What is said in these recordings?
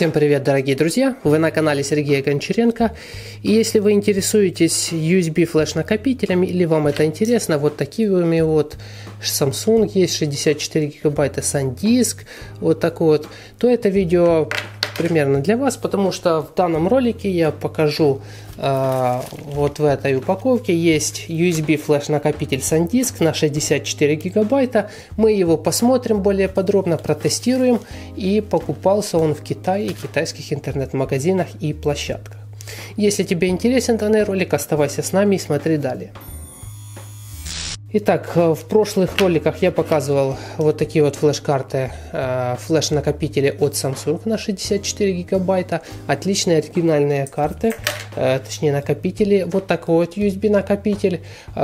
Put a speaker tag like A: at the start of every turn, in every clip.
A: Всем привет, дорогие друзья! Вы на канале Сергея Гончаренко. И если вы интересуетесь USB флеш-накопителями или вам это интересно, вот такими вот Samsung есть 64 гигабайта SanDisk, вот такой вот, то это видео примерно для вас, потому что в данном ролике я покажу э, вот в этой упаковке есть USB флеш-накопитель SanDisk на 64 гигабайта. Мы его посмотрим более подробно, протестируем и покупался он в Китае и китайских интернет-магазинах и площадках. Если тебе интересен данный ролик, оставайся с нами и смотри далее. Итак, э, в прошлых роликах я показывал вот такие вот флеш-карты, э, флеш-накопители от Samsung на 64 гигабайта. Отличные оригинальные карты, э, точнее накопители. Вот такой вот USB накопитель,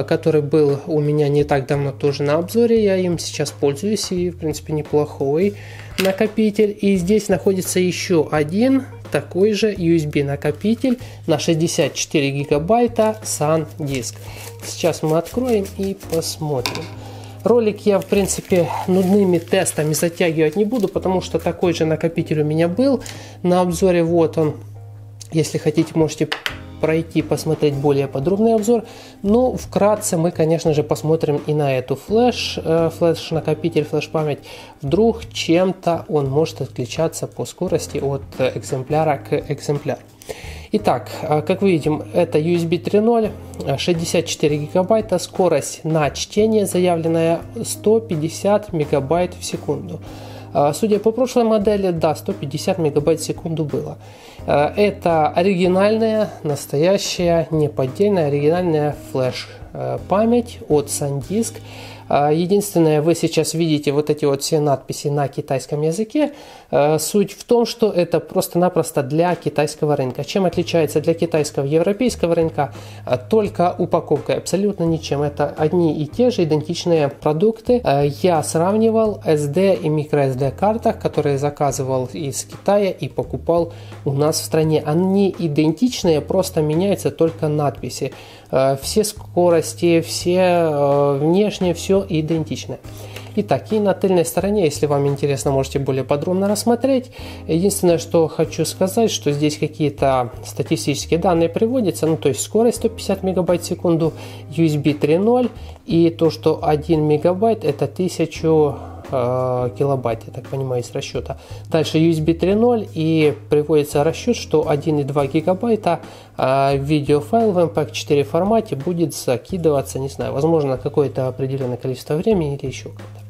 A: который был у меня не так давно тоже на обзоре. Я им сейчас пользуюсь и в принципе неплохой накопитель. И здесь находится еще один такой же USB накопитель на 64 гигабайта SanDisk. Сейчас мы откроем и посмотрим. Ролик я, в принципе, нудными тестами затягивать не буду, потому что такой же накопитель у меня был на обзоре. Вот он. Если хотите, можете пройти, посмотреть более подробный обзор. Но ну, вкратце мы, конечно же, посмотрим и на эту флеш, э, флеш-накопитель, флеш-память. Вдруг чем-то он может отличаться по скорости от экземпляра к экземпляру. Итак, э, как видим, это USB 3.0, 64 гигабайта, скорость на чтение заявленная 150 мегабайт в секунду. Э, судя по прошлой модели, да, 150 мегабайт в секунду было. Э, это оригинальная, настоящая, неподдельная, оригинальная флеш-память от SanDisk. А, единственное, вы сейчас видите вот эти вот все надписи на китайском языке. А, суть в том, что это просто-напросто для китайского рынка. Чем отличается для китайского европейского рынка? А, только упаковкой, абсолютно ничем. Это одни и те же идентичные продукты. Я сравнивал SD и microSD картах, которые заказывал из Китая и покупал у нас в стране. Они идентичные, просто меняются только надписи. Все скорости, все внешние, все все идентично. Итак, и на тыльной стороне, если вам интересно, можете более подробно рассмотреть. Единственное, что хочу сказать, что здесь какие-то статистические данные приводятся, ну то есть скорость 150 мегабайт в секунду, USB 3.0 и то, что 1 мегабайт это 1000 э, килобайт, я так понимаю, из расчета. Дальше USB 3.0 и приводится расчет, что 1,2 гигабайта э, видеофайл в MP4 формате будет закидываться, не знаю, возможно, какое-то определенное количество времени или еще как-то.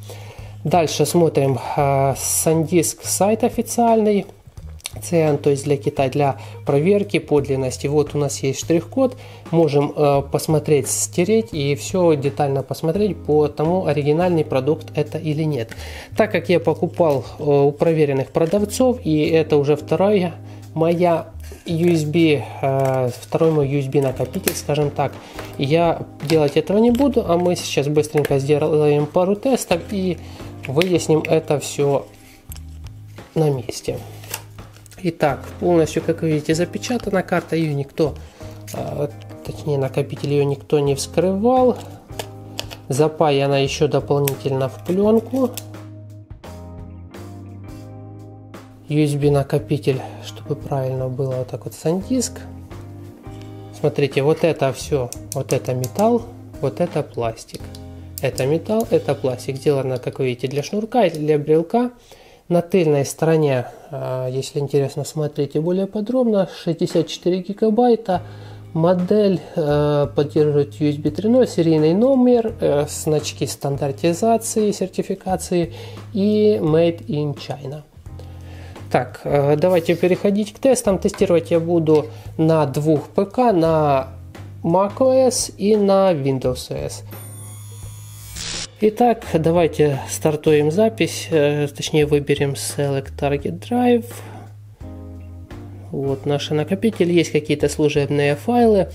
A: Дальше смотрим э, SanDisk сайт официальный. CN, то есть для Китая, для проверки подлинности. Вот у нас есть штрих-код, можем э, посмотреть, стереть и все детально посмотреть по тому, оригинальный продукт это или нет. Так как я покупал э, у проверенных продавцов, и это уже вторая моя USB, э, второй мой USB накопитель, скажем так, я делать этого не буду, а мы сейчас быстренько сделаем пару тестов и выясним это все на месте. Итак, полностью, как вы видите, запечатана карта, ее никто, а, точнее накопитель ее никто не вскрывал. Запаяна еще дополнительно в пленку. USB накопитель, чтобы правильно было, вот так вот SanDisk. Смотрите, вот это все, вот это металл, вот это пластик. Это металл, это пластик. Сделано, как вы видите, для шнурка или для брелка. На тыльной стороне, а, если интересно, смотрите более подробно, 64 гигабайта. Модель э, поддерживает USB 3.0, серийный номер, э, значки стандартизации, сертификации и Made in China. Так, э, давайте переходить к тестам. Тестировать я буду на двух ПК, на macOS и на Windows OS. Итак, давайте стартуем запись, э, точнее выберем Select Target Drive. Вот наш накопитель, есть какие-то служебные файлы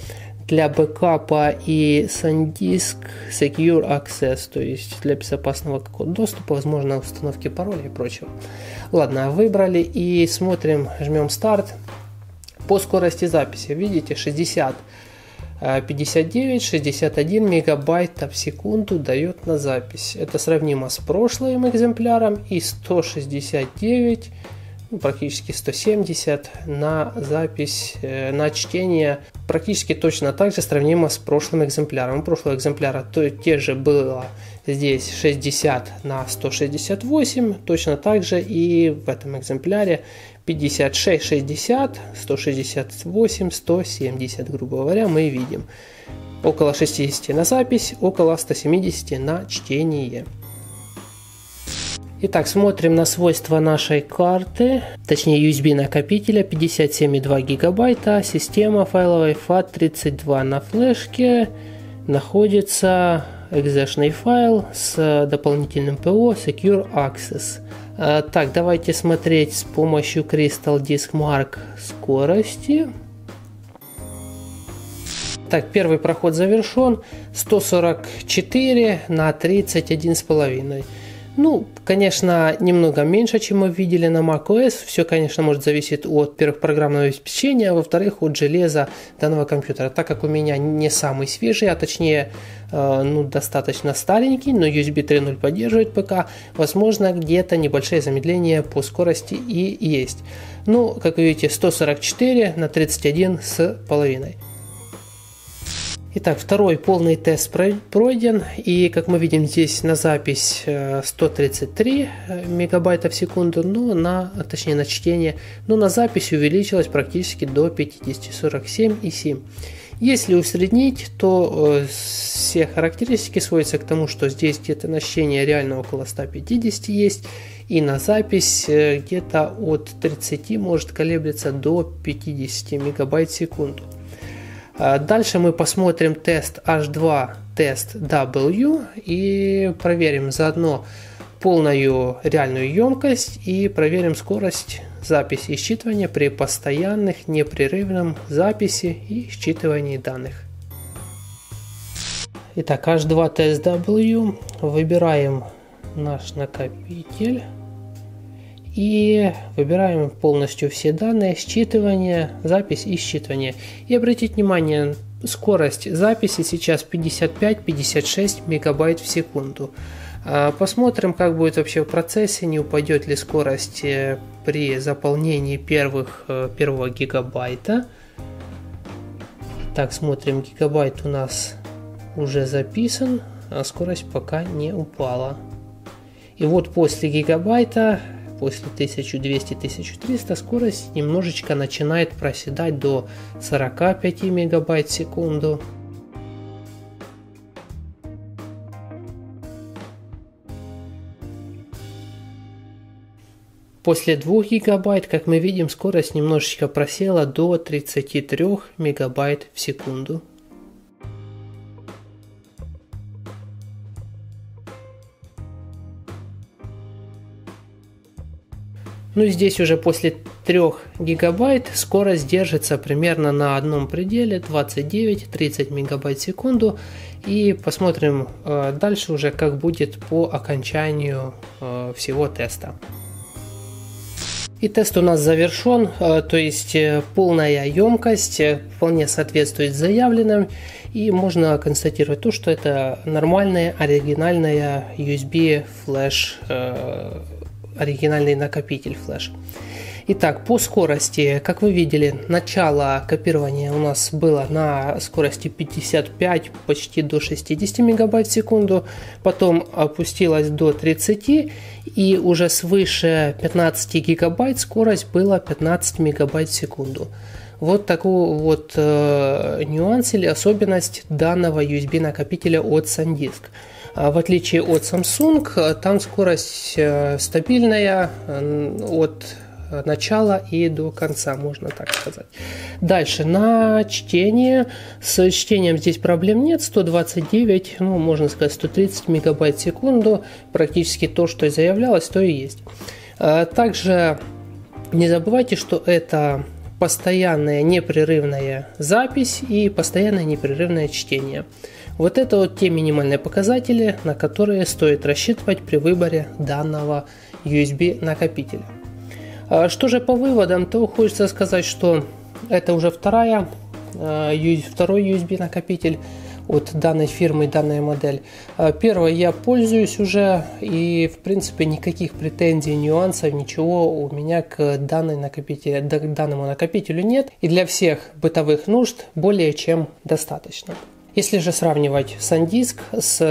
A: для бэкапа и SanDisk Secure Access, то есть для безопасного доступа, возможно, установки пароля и прочего. Ладно, выбрали и смотрим, жмем старт. По скорости записи, видите, 60 59-61 мегабайта в секунду дает на запись. Это сравнимо с прошлым экземпляром и 169 ну, практически 170 на запись, э, на чтение практически точно так же сравнимо с прошлым экземпляром. У прошлого экземпляра то, те же было здесь 60 на 168, точно так же и в этом экземпляре 56, 60, 168, 170, грубо говоря, мы видим. Около 60 на запись, около 170 на чтение. Итак, смотрим на свойства нашей карты, точнее USB накопителя 57,2 гигабайта, система файловой FAT32 на флешке, находится экзешный файл с дополнительным ПО Secure Access. А, так, давайте смотреть с помощью Crystal Disk Mark скорости. Так, первый проход завершен. 144 на 31,5. Ну, конечно, немного меньше, чем мы видели на macOS. Все, конечно, может зависеть от, первых программного обеспечения, а во-вторых, от железа данного компьютера. Так как у меня не самый свежий, а точнее, э, ну, достаточно старенький, но USB 3.0 поддерживает ПК, возможно, где-то небольшое замедление по скорости и есть. Ну, как вы видите, 144 на 31 с половиной. Итак, второй полный тест пройден, и как мы видим здесь на запись 133 э, э, мегабайта в секунду, но на, точнее на чтение, но на запись увеличилось практически до 50-47,7. Если усреднить, то э, все характеристики сводятся к тому, что здесь где-то на чтение реально около 150 есть, и на запись где-то от 30 может колеблется до 50 мегабайт в секунду. А дальше мы посмотрим тест H2, тест W и проверим заодно полную реальную емкость и проверим скорость записи и считывания при постоянных непрерывном записи и считывании данных. Итак, H2 тест W. Выбираем наш накопитель. И выбираем полностью все данные, считывание, запись и считывание. И обратите внимание, скорость записи сейчас 55-56 мегабайт в секунду. А, посмотрим, как будет вообще в процессе, не упадет ли скорость э, при заполнении первых, э, первого гигабайта. Так, смотрим, гигабайт у нас уже записан, а скорость пока не упала. И вот после гигабайта после 1200-1300 скорость немножечко начинает проседать до 45 мегабайт в секунду. После 2 гигабайт, как мы видим, скорость немножечко просела до 33 мегабайт в секунду. Ну здесь уже после 3 гигабайт скорость держится примерно на одном пределе 29-30 мегабайт в секунду. И посмотрим э, дальше уже как будет по окончанию э, всего теста. И тест у нас завершен, э, то есть полная емкость вполне соответствует заявленным. И можно констатировать то, что это нормальная оригинальная USB флеш оригинальный накопитель флеш. Итак, по скорости, как вы видели, начало копирования у нас было на скорости 55, почти до 60 мегабайт в секунду, потом опустилось до 30 и уже свыше 15 гигабайт скорость была 15 мегабайт в секунду. Вот такой вот э, нюанс или особенность данного USB накопителя от SanDisk. А в отличие от Samsung, там скорость э, стабильная от начала и до конца, можно так сказать. Дальше, на чтение. С чтением здесь проблем нет. 129, ну, можно сказать, 130 мегабайт в секунду. Практически то, что и заявлялось, то и есть. А также не забывайте, что это постоянная непрерывная запись и постоянное непрерывное чтение. Вот это вот те минимальные показатели, на которые стоит рассчитывать при выборе данного USB накопителя. А что же по выводам, то хочется сказать, что это уже вторая, а, второй USB накопитель от данной фирмы, данная модель. Э, первое, я пользуюсь уже и в принципе никаких претензий, нюансов, ничего у меня к, данной накопителю, к данному накопителю нет. И для всех бытовых нужд более чем достаточно. Если же сравнивать SanDisk с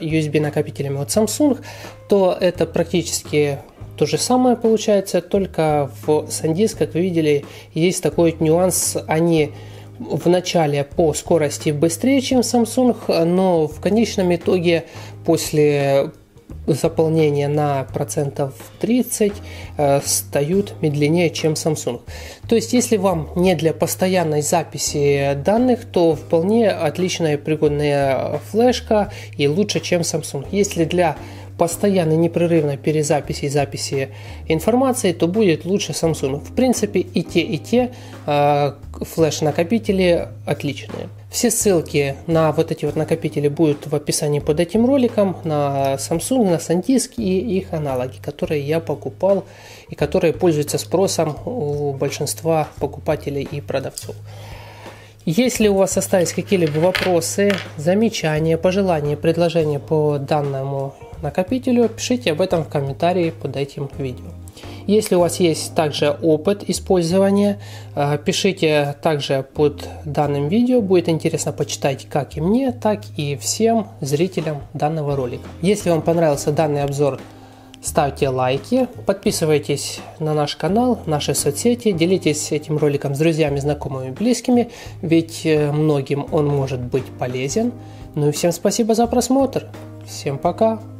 A: USB накопителями от Samsung, то это практически то же самое получается, только в SanDisk, как вы видели, есть такой нюанс, они в начале по скорости быстрее, чем Samsung, но в конечном итоге после заполнения на процентов 30 э, стают медленнее, чем Samsung. То есть, если вам не для постоянной записи данных, то вполне отличная пригодная флешка и лучше, чем Samsung. Если для постоянной непрерывной перезаписи и записи информации, то будет лучше Samsung. В принципе, и те, и те э, флеш-накопители отличные. Все ссылки на вот эти вот накопители будут в описании под этим роликом, на Samsung, на SanDisk и их аналоги, которые я покупал и которые пользуются спросом у большинства покупателей и продавцов. Если у вас остались какие-либо вопросы, замечания, пожелания, предложения по данному накопителю, пишите об этом в комментарии под этим видео. Если у вас есть также опыт использования, э, пишите также под данным видео. Будет интересно почитать как и мне, так и всем зрителям данного ролика. Если вам понравился данный обзор, ставьте лайки, подписывайтесь на наш канал, наши соцсети, делитесь этим роликом с друзьями, знакомыми, близкими, ведь э, многим он может быть полезен. Ну и всем спасибо за просмотр. Всем пока!